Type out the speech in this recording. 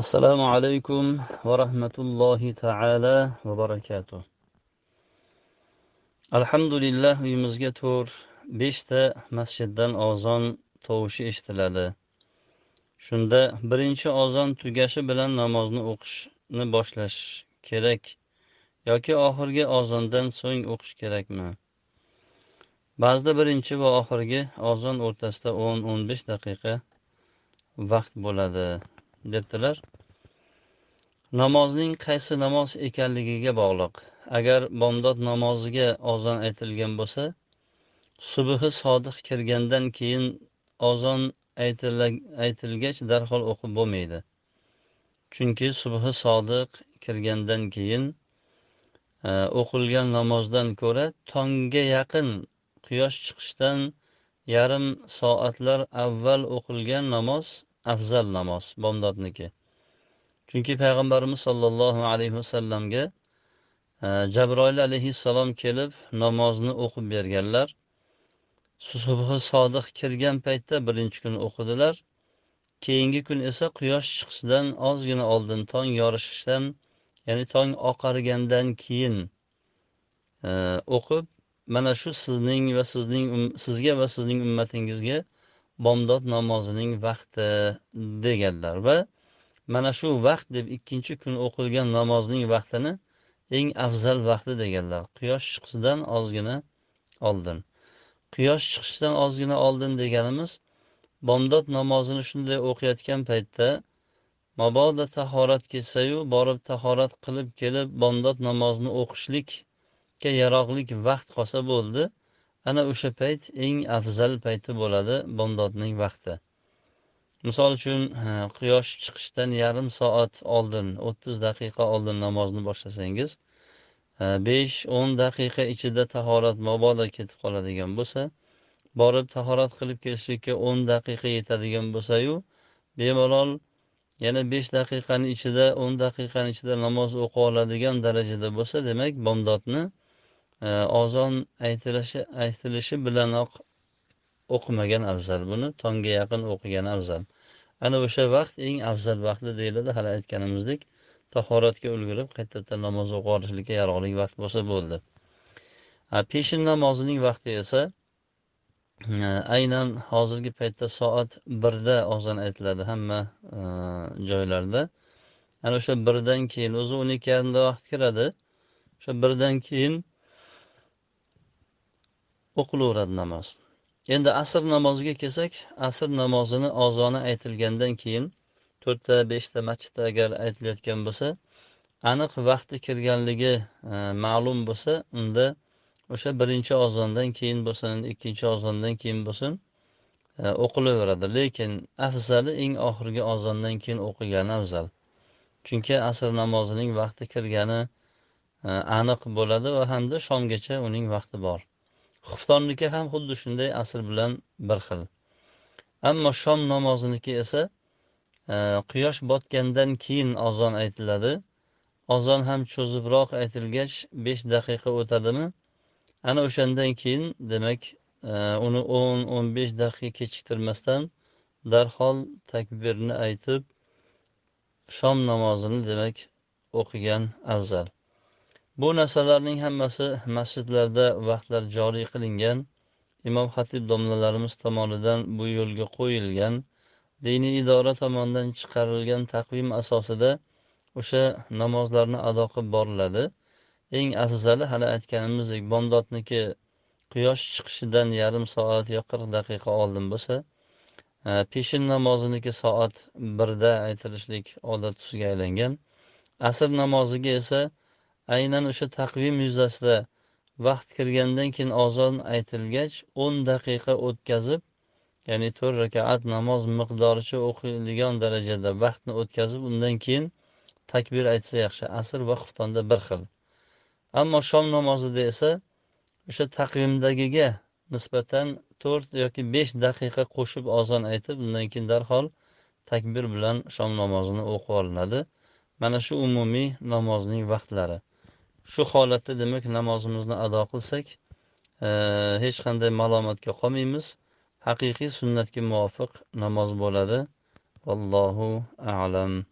assalomu alaykum va rahmatullohi taala va barakatuh. Alhamdulillah uyimizga to'rt beshta masjiddan ozon tovushi eshitiladi. Shunda birinchi ozon tugashi bilan namozni o'qishni boshlash kerak yoki oxirgi ozondan so'ng o'qish kerakmi? Ba'zida birinchi va oxirgi ozon o'rtasida o'n o'n besh daqiqa vaqt bo'ladi. Debdilar. Namozning qaysi namoz ekanligiga bog'liq. Agar bomdod namoziga ozon aytilgan bo'lsa subhi sodiq kirgandan keyin ozon aytilgach darhol o'qib bo'lmaydi. Chunki subhi sodiq kirgandan keyin e, o'qilgan namozdan ko'ra tongga yaqin quyosh chiqishdan yarim soatlar avval o'qilgan namoz afzal namoz bomdodniki. Chunki payg'ambarimiz sollallohu alayhi vasallamga e, jabroil alayhissalom kelib namozni o'qib berganlar. Subhi sodiq kirgan paytda birinchi kun o'qidilar. Keyingi kun esa quyosh chiqishidan ozgina oldin tong yorishishdan ya'ni tong oqargandan keyin e, o'qib mana shu sizning va sizning um-, sizga va sizning ummatingizga bomdod namozining vaqti deganlar va mana shu vaqt deb ikkinchi kun o'qilgan namozning vaqtini eng afzal vaqti deganlar. Quyosh chiqishidan ozgina oldin. Quyosh chiqishidan ozgina oldin deganimiz bomdod namozini shunday o'qiyotgan paytda mabodo tahorat kelsayu borib tahorat qilib kelib bomdod namozini o'qishlikka yaroqlik vaqt qolsa bo'ldi. Ana o'sha payt eng afzal payti bo'ladi bomdodning vaqti. Misol uchun quyosh chiqishdan yarim soat oldin o'ttiz daqiqa oldin namozni boshlasangiz besh o'n daqiqa ichida tahorat mabodo ketib qoladigan bo'lsa borib tahorat qilib kelishlikka o'n daqiqa yetadigan bo'lsayu bemalol yana besh daqiqani ichida o'n daqiqani ichida namoz o'qib oladigan darajada bo'lsa demak bomdodni ozon aytilishi aytilishi bilanoq o'qimagan afzal. Buni tongga yaqin o'qigan afzal. Ana o'sha vaqt eng afzal vaqti deyiladi. Hali aytganimizdek tahoratga ulgurib qaytadan namoz o'qib olishlikka yaroqli vaqt bo'lsa bo'ldi. Peshin namozining vaqti esa aynan hozirgi paytda soat birda ozon aytiladi hamma e, joylarda. Ana o'sha birdan keyin o'zi o'n ikki yarimda vaqt kiradi. O'sha birdan keyin o'qilaveradi namoz. Endi asr namoziga kelsak asr namozini ozoni aytilgandan keyin to'rtta beshta masjidda agar aytilayotgan bo'lsa aniq vaqti kirganligi e, ma'lum bo'lsa unda o'sha birinchi ozondan keyin bo'lsin ikkinchi ozondan keyin bo'lsin e, o'qilaveradi. Lekin afzali eng oxirgi ozondan keyin o'qigani afzal. Chunki asr namozining vaqti kirgani e, aniq bo'ladi va hamda shomgacha uning vaqti bor. Xuftonniki ham xuddi shunday asr bilan bir xil. Ammo shom namoziniki esa e, quyosh botgandan keyin ozon aytiladi. Ozon ham cho'zibroq aytilgach besh daqiqa o'tadimi? Ana o'shandan keyin demak e, uni o'n o'n besh daqiqa kechiktirmasdan darhol takbirni aytib shom namozini demak o'qigan afzal. Bu narsalarning hammasi masjidlarda vaqtlar joriy qilingan. Imom xatib domlalarimiz tomonidan bu yo'lga qo'yilgan diniy idora tomonidan chiqarilgan taqvim asosida o'sha namozlarni ado qilib boriladi. Eng afzali hali aytganimizdek bomdodniki quyosh chiqishidan yarim soat yo qirq daqiqa oldin bo'lsa e, peshin namoziniki soat birda aytilishlik odat tusiga aylangan. Asr namoziga esa aynan o'sha taqvim yuzasida vaqt kirgandan keyin ozon aytilgach o'n daqiqa o'tkazib ya'ni to'rt rakat namoz miqdoricha o'qiydigan darajada vaqtni o'tkazib undan keyin takbir aytsa yaxshi asr va xuftonda bir xil. Ammo shom namozida esa o'sha taqvimdagiga nisbatan to'rt yoki besh daqiqa qo'shib ozon aytib undan keyin darhol takbir bilan shom namozini o'qib olinadi. Mana shu umumiy namozning vaqtlari. Shu holatda demak namozimizni ado qilsak e, hech qanday malomatga qolmaymiz. Haqiqiy sunnatga muvofiq namoz bo'ladi. Vallohu alam.